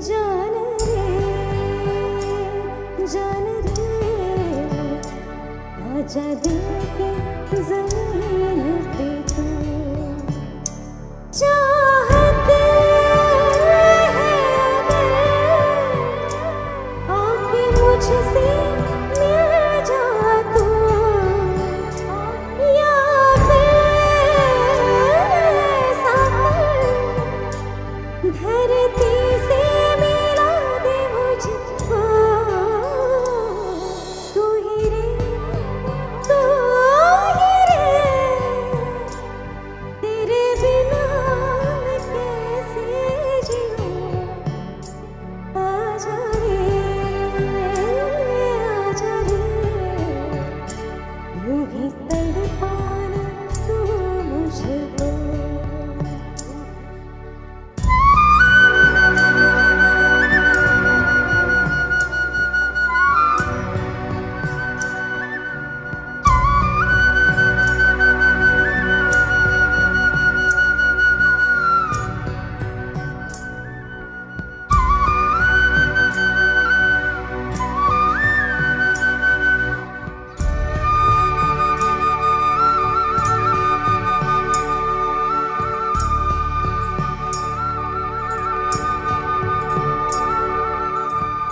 真。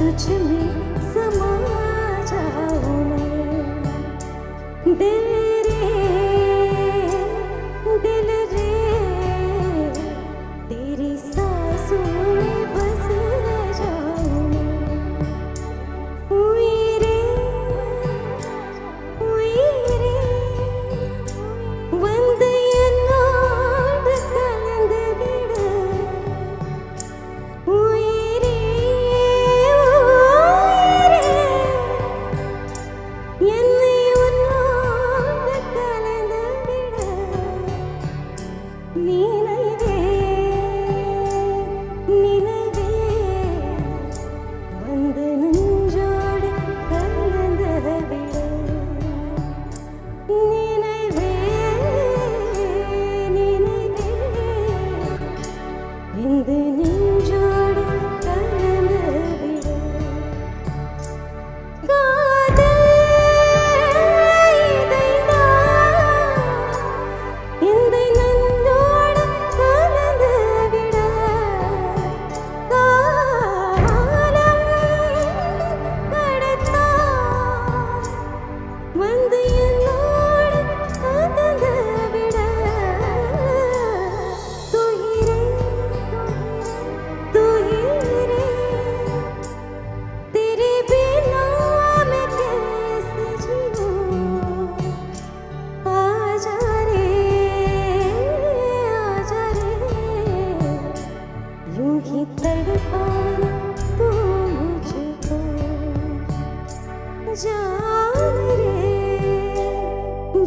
तुझ में समा जाऊँ मैं। दिल